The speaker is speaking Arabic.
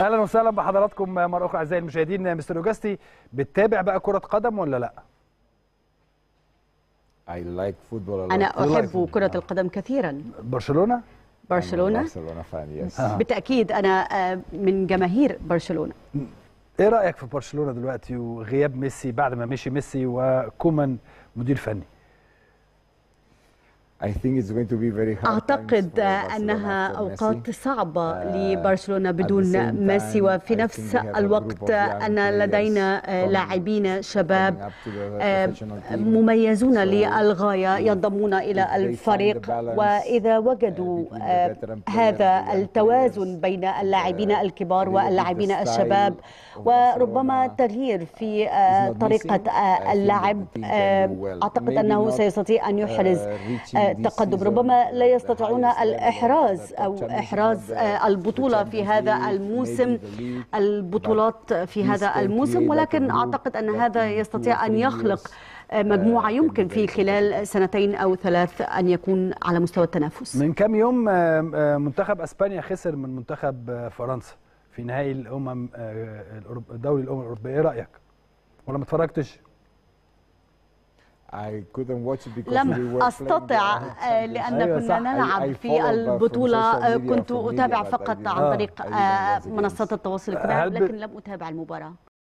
أهلا وسهلا بحضراتكم مرة أخرى أعزائي المشاهدين مستر أوجاستي بتتابع بقى كرة قدم ولا لأ I like football. أنا You like. كرة القدم كثيرا برشلونة I'm a برشلونة Barcelona fan, yes. آه. بالتأكيد أنا من جماهير برشلونة إيه رأيك في برشلونة دلوقتي وغياب ميسي بعد ما مشي ميسي وكومان مدير فني أعتقد أنها أوقات صعبة لبرشلونة بدون ميسي وفي نفس الوقت أن لدينا آه، لاعبين شباب آه، مميزون للغاية ينضمون إلى الفريق وإذا وجدوا آه، هذا التوازن بين اللاعبين الكبار واللاعبين الشباب وربما تغيير في طريقة اللعب. أعتقد أنه سيستطيع أن يحرز reaching آه، this تقدم season ربما لا يستطيعون الإحراز أو إحراز آه، البطولة في هذا الموسم. البطولات في هذا الموسم. ولكن أعتقد أن هذا يستطيع أن يخلق آه، مجموعة can يمكن في خلال سنتين أو ثلاث أن يكون على مستوى التنافس. من كام يوم آه، آه، منتخب أسبانيا خسر من منتخب آه، فرنسا في نهائي آه، الأوروب- دوري الأمم الأوروبية. إيه رأيك؟ ولا ما اتفرجتش؟ لم the آه، أيوة كنا. نلعب I- I في social آه، كنت I فقط عن. طريق آه، منصات. التواصل الاجتماعي لكن لم أتابع المباراة